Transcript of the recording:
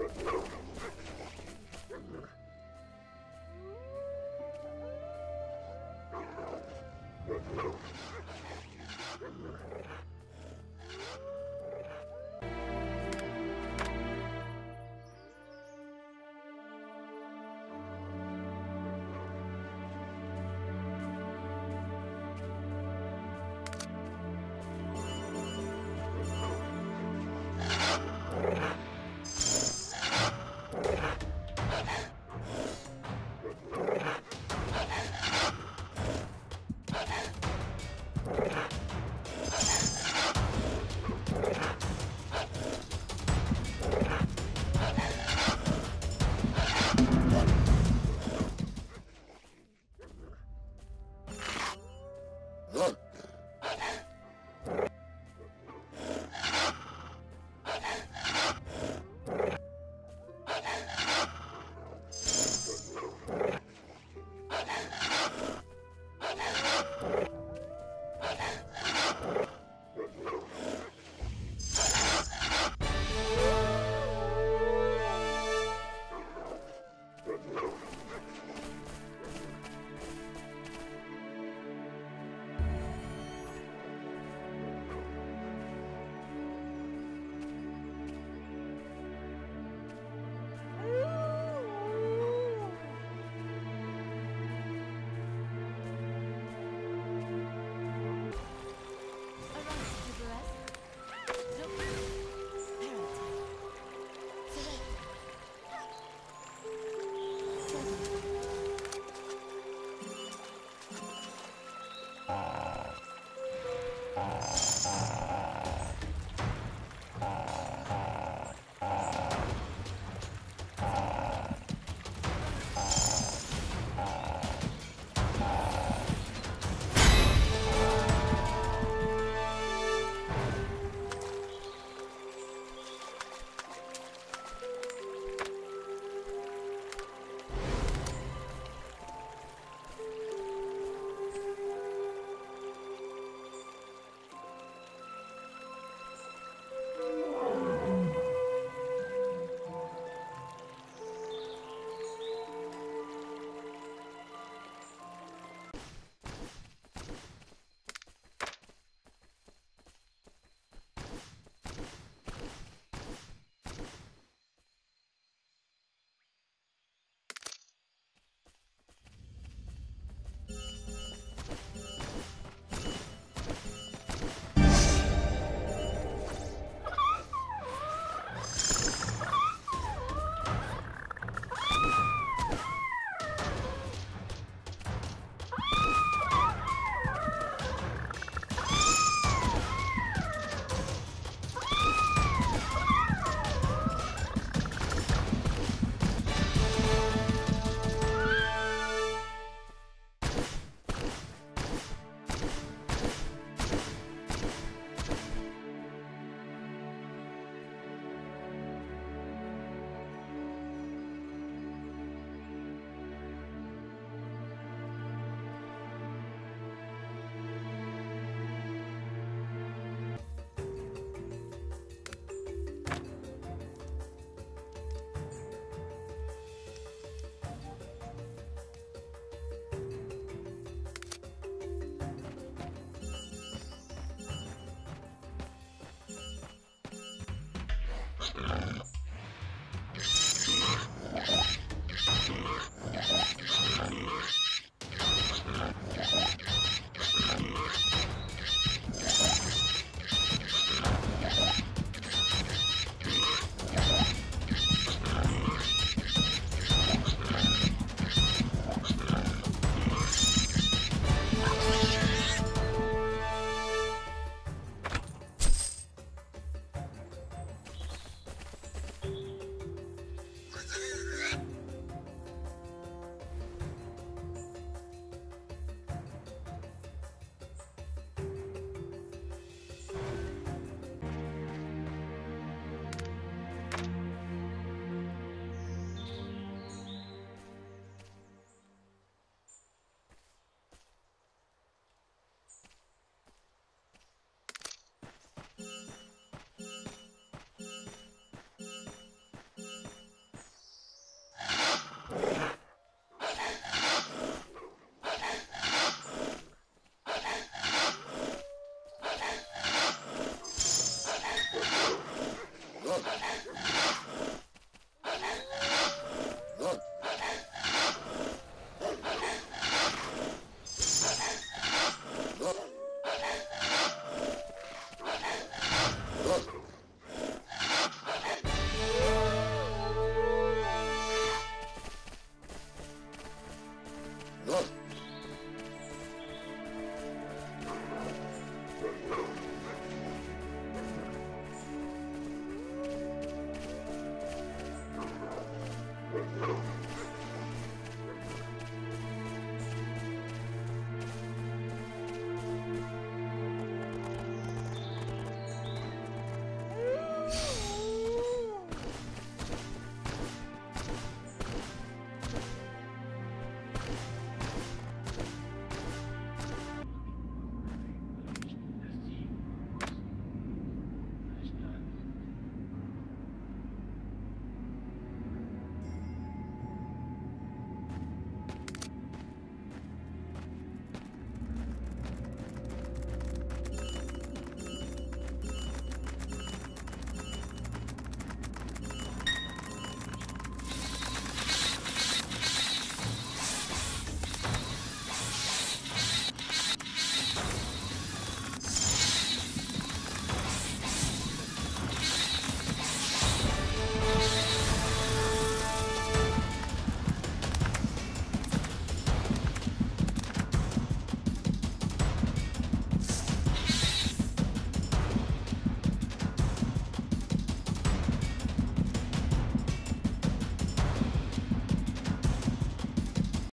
Incredible.